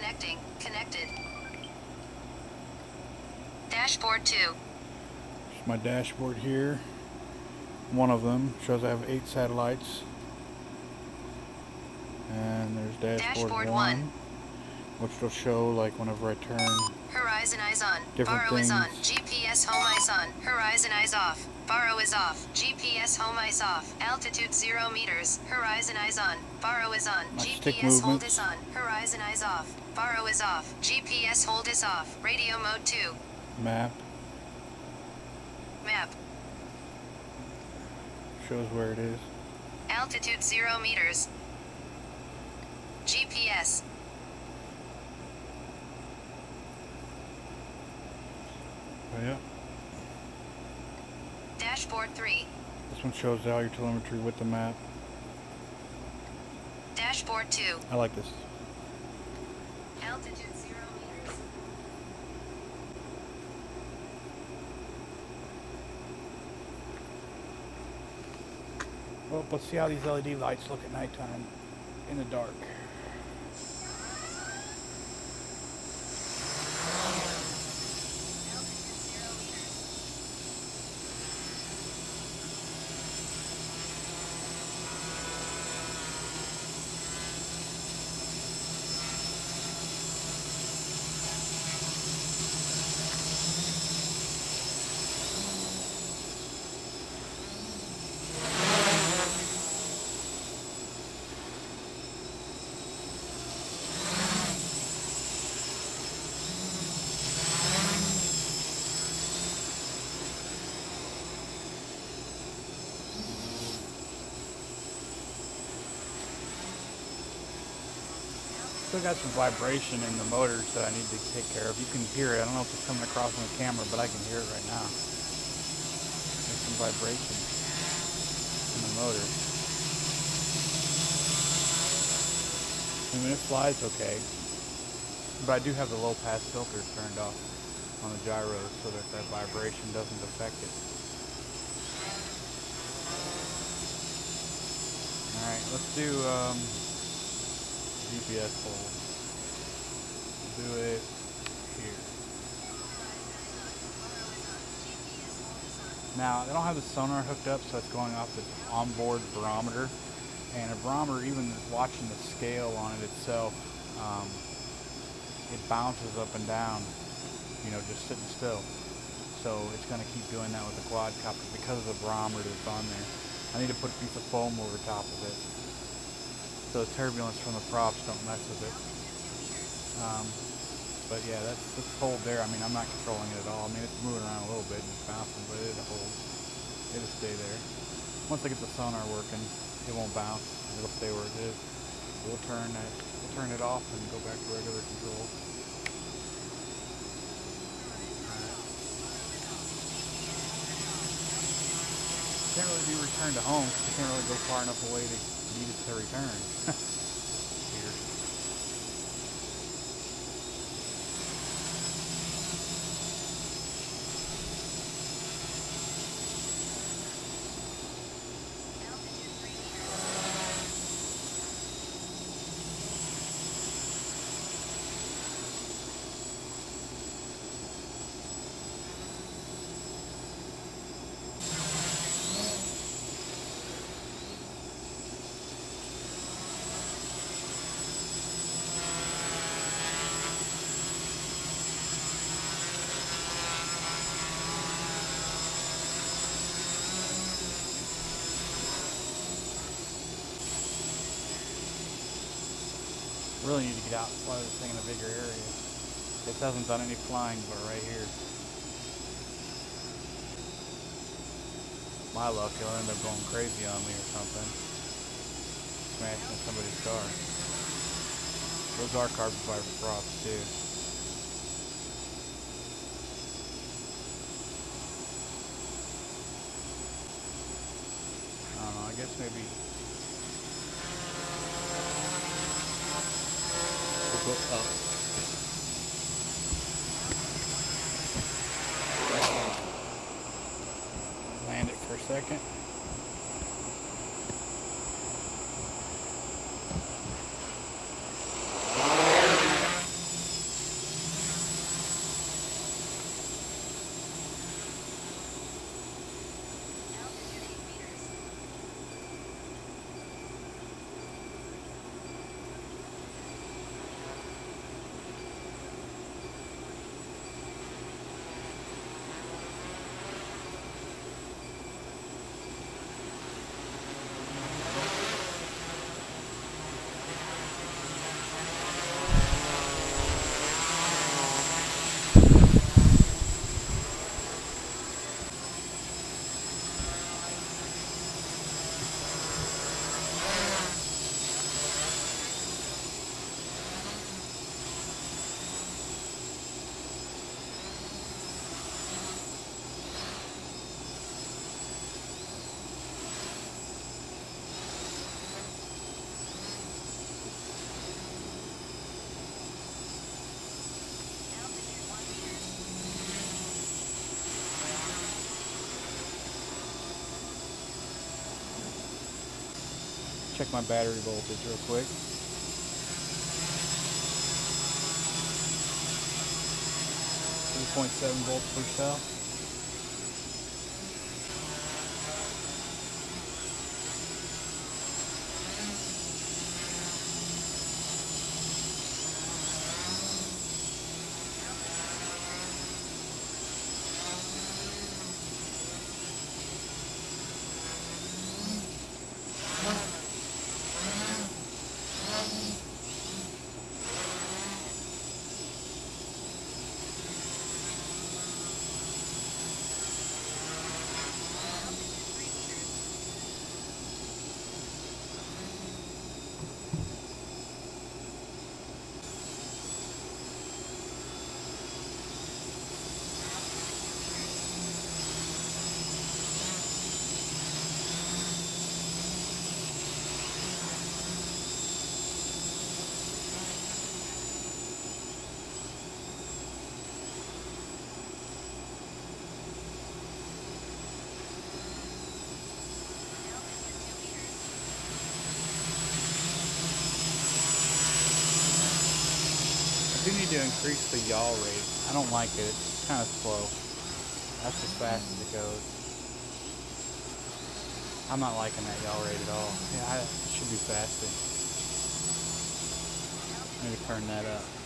Connecting. Connected. Dashboard 2. Here's my dashboard here. One of them shows I have eight satellites. And there's dashboard, Dashboard one, one. which will show like whenever I turn. Horizon eyes on. Different Baro is on. GPS home eyes on. Horizon eyes off. Baro is off. GPS home eyes off. Altitude 0 meters. Horizon eyes on. Baro is on. My GPS hold is on. Horizon eyes off. Baro is off. GPS hold is off. Radio mode 2. Map Map. shows where it is. Altitude 0 meters. GPS. Yeah. Dashboard 3. This one shows all your telemetry with the map. Dashboard 2. I like this. Altitude 0 meters. Well, let's see how these LED lights look at nighttime in the dark. Still got some vibration in the motors that I need to take care of. You can hear it. I don't know if it's coming across on the camera, but I can hear it right now. There's some vibration in the motor. I mean, it flies okay, but I do have the low pass filters turned off on the gyros so that that vibration doesn't affect it. All right, let's do. Um, GPS hold. Do it here. Now, I don't have the sonar hooked up, so it's going off the onboard barometer. And a barometer, even watching the scale on it itself, um, it bounces up and down, you know, just sitting still. So it's going to keep doing that with the quadcopter because of the barometer that's on there. I need to put a piece of foam over top of it the turbulence from the props don't mess with it. Um, but yeah, that's that's hold there. I mean, I'm not controlling it at all. I mean, it's moving around a little bit and it's bouncing, but it'll hold. It'll stay there. Once I get the sonar working, it won't bounce. It'll stay where it is. We'll turn it, we'll turn it off and go back to regular control. Can't really be returned to home because can't really go far enough away to need it to return. Really need to get out and fly this thing in a bigger area. It hasn't done any flying but right here. My luck, he'll end up going crazy on me or something. Smashing somebody's car. Those are carbon fiber props too. I don't know, I guess maybe we'll up. Land it for a second. Check my battery voltage real quick. Three point seven volts per cell. I do need to increase the yaw rate. I don't like it. It's kind of slow. That's as fast as it hmm. goes. I'm not liking that yaw rate at all. Yeah, I, it should be faster. Maybe turn that up.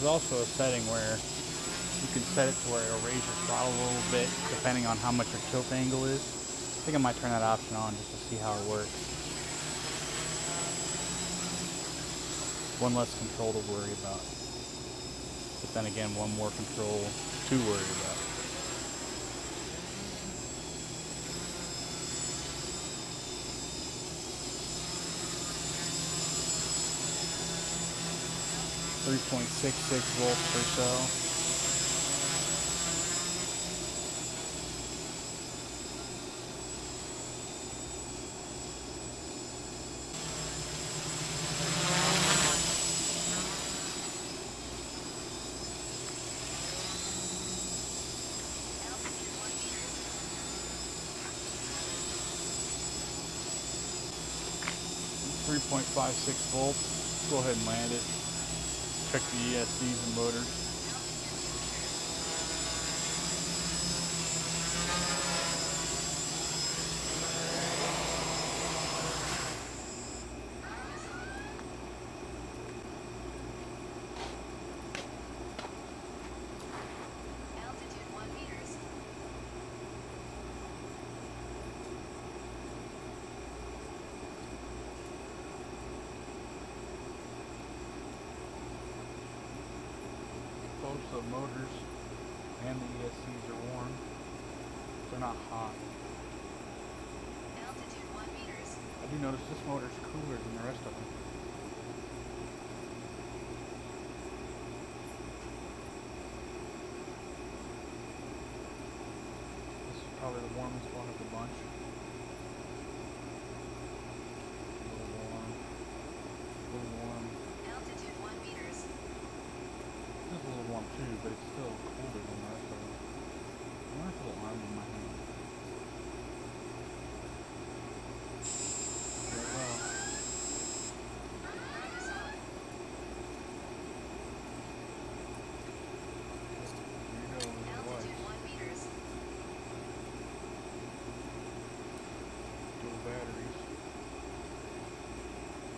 There's also a setting where you can set it to where it'll raise your throttle a little bit depending on how much your tilt angle is. I think I might turn that option on just to see how it works. One less control to worry about. But then again, one more control to worry about. Three point six six volts per cell. Three point five six volts. Go ahead and land it. Check the ESCs and motors. Altitude 1 meters. Both the motors and the ESCs are warm. They're not hot. Altitude 1 meters. I do notice this motor's cooler than the rest of them. This is probably the warmest one of the bunch.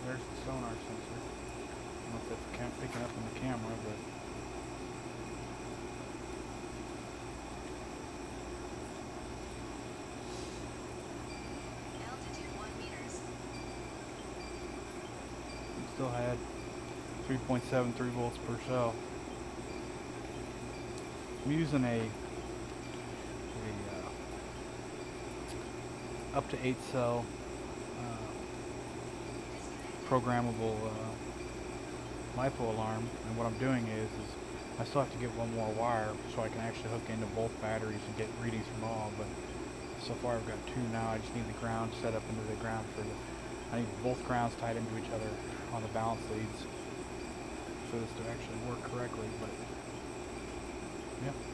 there's the sonar sensor. I don't know if that's ca- picking up on the camera, but Altitude 1 meters. it still had 3.73 volts per cell. I'm using a, a uh, up to 8 cell uh, programmable uh, LiPo alarm and what I'm doing is, is I still have to get one more wire so I can actually hook into both batteries and get readings from all but so far I've got two now I just need the ground set up into the ground for the I need both grounds tied into each other on the balance leads for this to actually work correctly, but yeah.